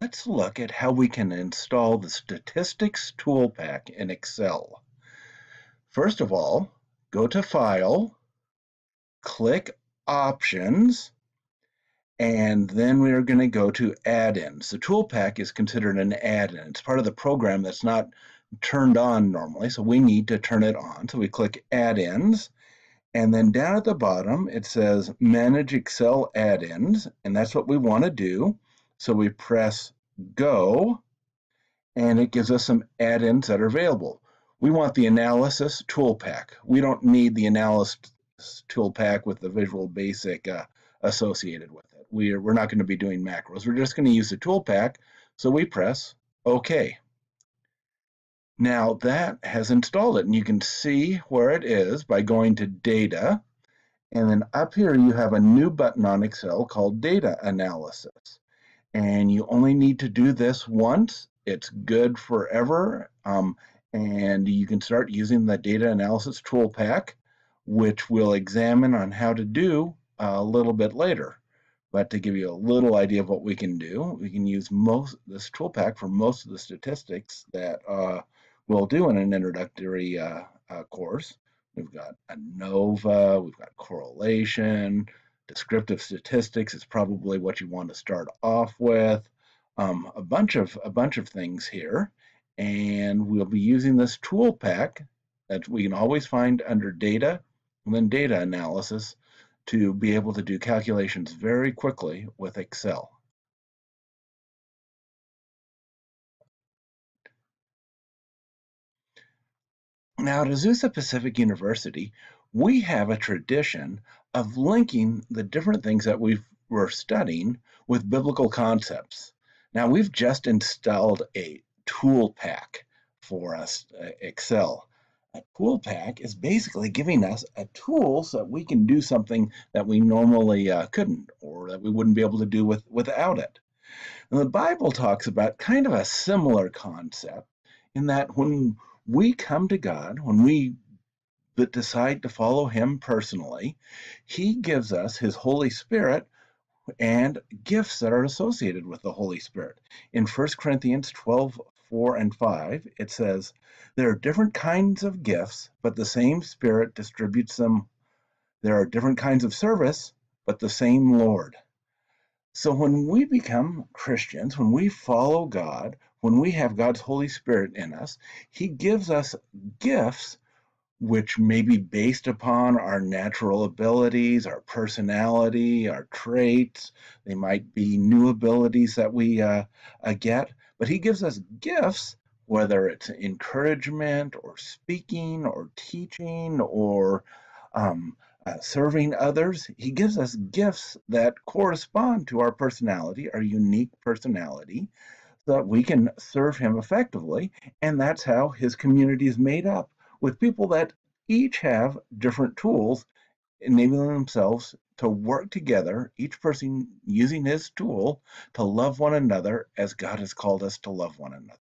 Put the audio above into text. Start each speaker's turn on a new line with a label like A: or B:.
A: let's look at how we can install the Statistics ToolPak in Excel. First of all, go to File, click Options, and then we're going to go to add-ins. The toolpak is considered an add-in. It's part of the program that's not turned on normally, so we need to turn it on. So we click add-ins, and then down at the bottom it says manage Excel add-ins, and that's what we want to do. So we press go, and it gives us some add-ins that are available. We want the analysis toolpak. We don't need the analysis toolpak with the Visual Basic uh, associated with it. We're, we're not going to be doing macros. We're just going to use the toolpak. So we press OK. Now that has installed it and you can see where it is by going to data and then up here you have a new button on Excel called data analysis and you only need to do this once it's good forever um, and you can start using the data analysis toolpak which we'll examine on how to do a little bit later. But to give you a little idea of what we can do, we can use most this toolpak for most of the statistics that uh, we'll do in an introductory uh, uh, course. We've got ANOVA, we've got correlation, descriptive statistics is probably what you want to start off with. Um, a bunch of a bunch of things here, and we'll be using this toolpak that we can always find under data and then data analysis to be able to do calculations very quickly with Excel. Now at Azusa Pacific University, we have a tradition of linking the different things that we were studying with biblical concepts. Now we've just installed a tool pack for us, uh, Excel a tool pack is basically giving us a tool so that we can do something that we normally uh, couldn't or that we wouldn't be able to do with, without it. And the Bible talks about kind of a similar concept in that when we come to God, when we decide to follow Him personally, He gives us His Holy Spirit and gifts that are associated with the Holy Spirit. In 1 Corinthians 12 4 and 5, it says, There are different kinds of gifts, but the same Spirit distributes them. There are different kinds of service, but the same Lord. So when we become Christians, when we follow God, when we have God's Holy Spirit in us, He gives us gifts which may be based upon our natural abilities, our personality, our traits. They might be new abilities that we uh, uh, get. But he gives us gifts, whether it's encouragement or speaking or teaching or um, uh, serving others. He gives us gifts that correspond to our personality, our unique personality, that we can serve him effectively. And that's how his community is made up with people that each have different tools enabling themselves to work together, each person using his tool to love one another as God has called us to love one another.